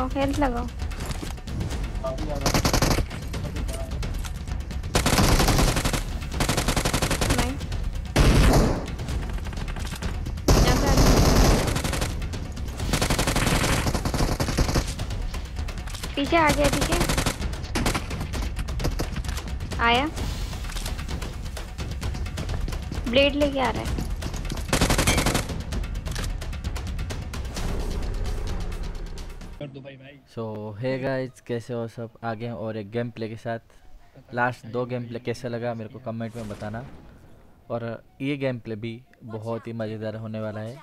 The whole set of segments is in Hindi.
हेल्थ लगाओ। पीछे आ गया ठीक है? आया। ब्लेड लेके आ रहा है। सो हे गाइस कैसे हो सब? आगे हैं और एक गेम प्ले के साथ। लास्ट दो गेम प्ले कैसे लगा मेरे को कमेंट में बताना। और ये गेम प्ले भी बहुत ही मज़ेदार होने वाला है।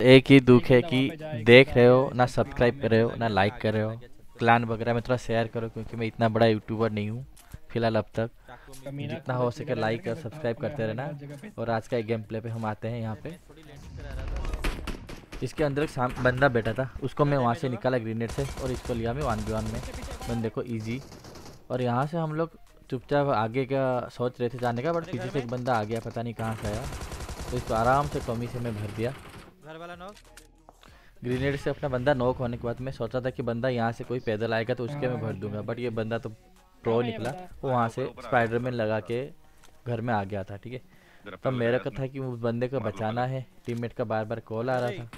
एक ही दुख है कि देख रहे हो ना सब्सक्राइब कर रहे हो ना लाइक कर रहे हो। क्लान वगैरह में थोड़ा शेयर करो क्योंकि मैं इतना बड़ा यूट्यूबर नहीं हूँ फ़िलहाल अब तक। जितना हो सके लाइक और सब्सक्राइब करते रहना। और आज का एक गेम प्ले पे हम आते हैं यहाँ पे। इसके अंदर एक साम- बंदा बैठा था। उसको मैं वहाँ से निकाला ग्रेनेड से और इसको लिया मैं वन बी वन में। बंदे को इजी और यहाँ से हम लोग चुपचाप आगे का सोच रहे थे जाने का बट पीछे से एक बंदा आ गया पता नहीं कहाँ से आया। तो इसको आराम से कमी से मैं भर दिया। घर वाला नॉक ग्रेनेड से अपना बंदा नॉक होने के बाद मैं सोचा था कि बंदा यहाँ से कोई पैदल आएगा तो उसके मैं भर दूँगा बट ये बंदा तो प्रो निकला। वो वहाँ से स्पाइडरमैन लगा के घर में आ गया था ठीक है। तब मेरा का था कि उस बंदे को बचाना है। टीममेट का बार बार कॉल आ रहा था।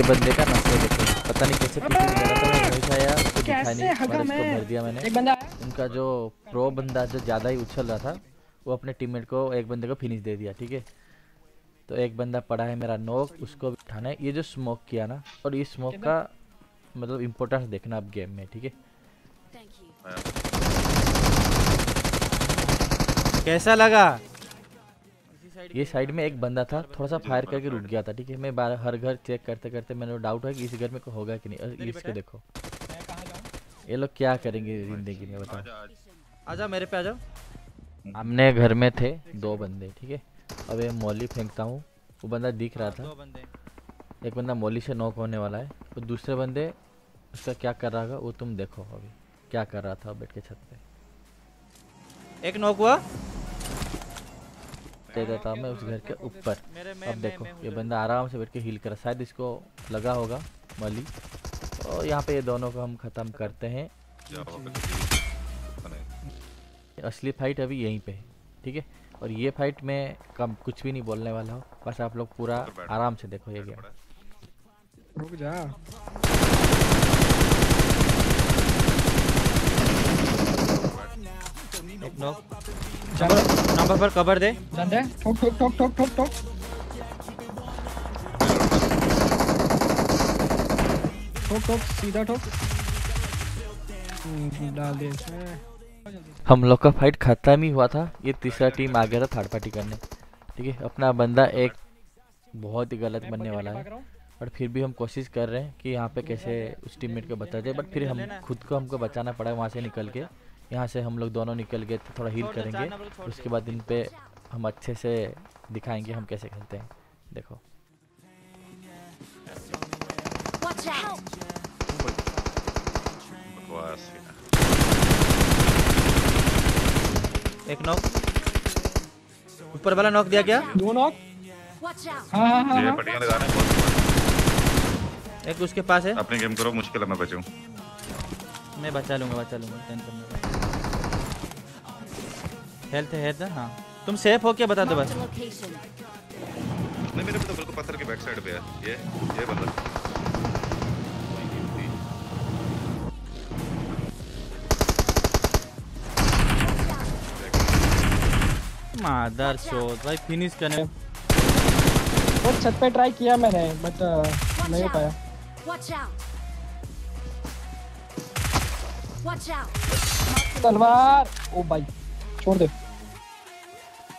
तो बंदे का नशे देखो पता नहीं कैसे पीछे से मेरा था मैं से आया उसको दिखा नहीं हगा इसको भर दिया मैंने। एक बंदा आया। उनका जो प्रो बंदा जो ज़्यादा ही उछल रहा था वो अपने टीममेट को एक बंदे को फिनिश दे दिया ठीक है? तो एक बंदा पड़ा है मेरा नोक उसको भी उठाना है। ये जो स्मोक किया ना और ये स्मोक का मतलब इम्पोर्टेंस देखना आप गेम में ठीक है। कैसा लगा? ये साइड में एक बंदा था थोड़ा सा फायर करके रुक गया था। ठीक है? मैं बार हर घर चेक करते करते मैंने डाउट है कि इस घर में कोई होगा कि नहीं। और इसके देखो। मैं कहाँ जाऊँ? ये लोग क्या करेंगे ज़िंदगी में बताओ। आ जाओ मेरे पे आ जाओ। हमने घर में थे दो बंदे ठीक है? अब ये मौली फेंकता हूँ। वो बंदा दिख रहा था। एक बंदा मौली से नॉक होने वाला है। और दूसरे बंदे उसका क्या कर रहा होगा वो तुम देखो अभी। क्या कर रहा था बैठ के छत पे। एक नॉक हुआ। दे देता हूँ मैं उस घर के ऊपर। अब देखो ये बंदा आराम से बैठ के हील कर शायद इसको लगा होगा मौली। और यहाँ पे ये दोनों को हम ख़त्म करते हैं। असली फाइट अभी यहीं पे है ठीक है? और ये फाइट में कम कुछ भी नहीं बोलने वाला हूँ बस आप लोग पूरा आराम से देखो ये गेम रुक जा। एक नॉक चल। नंबर पर कवर दे। ठोक ठोक ठोक ठोक ठोक ठोक। ठोक ठोक सीधा ठोक। हम्म, डाल दे इसमें। हम लोग का फाइट खत्म ही हुआ था। ये तीसरा टीम आ गया था थर्ड पार्टी करने। ठीक है अपना बंदा एक बहुत ही गलत बनने वाला है। बट फिर भी हम कोशिश कर रहे हैं कि यहाँ पे कैसे उस टीममेट को बचा जाए बट फिर हम खुद को हमको बचाना पड़ा वहाँ से निकल के। यहाँ से हम लोग दोनों निकल गए तो थोड़ा हील करेंगे। उसके बाद इन पे हम अच्छे से दिखाएँगे हम कैसे खेलते हैं। देखो। है। एक नॉक ऊपर वाला नॉक दिया क्या? दो नॉक हाँ हाँ हाँ हाँ। एक उसके पास है। अपनी गेम करो मुश्किल है मैं बचूं। मैं बचा लूँगा बचा लूँगा टेंशन मत हेल्थ है हेल्थ हाँ। तुम सेफ़ हो क्या बता दो बस। नहीं मेरे तो बिल्कुल पत्थर के बैक साइड पे है। ये ये बंदा मादर चोद भाई फिनिश करने वो छत पे ट्राई किया मैंने बट नहीं हो पाया। तलवार। ओ भाई, छोड़ दे।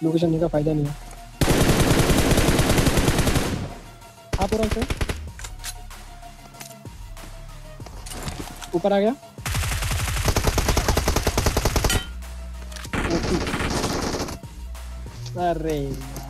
लोकेशन का फ़ायदा नहीं है। आप पूरा से। ऊपर आ गया। अरे।